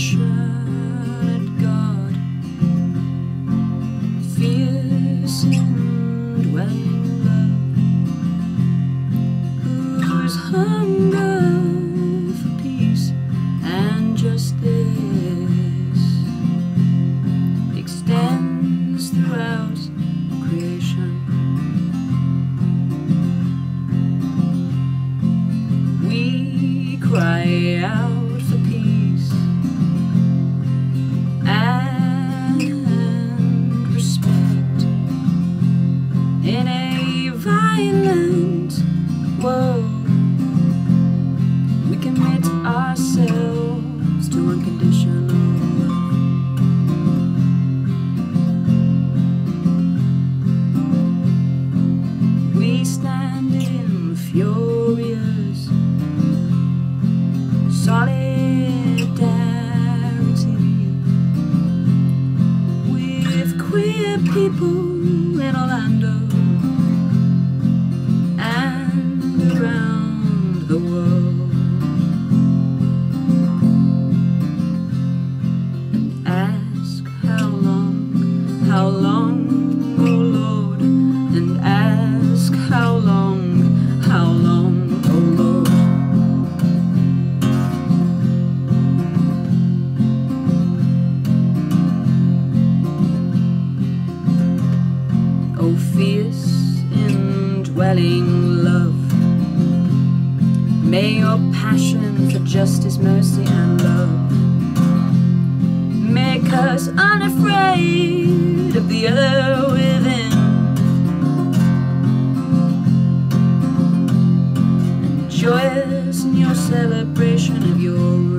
全 We commit ourselves to unconditional love. We stand in furious solidarity with queer people in Orlando around the world. And ask how long, how long, oh Lord, and ask how long, how long, oh Lord. O fierce indwelling love, May your passion for justice, mercy, and love make us unafraid of the other within. And joyous in your celebration of your.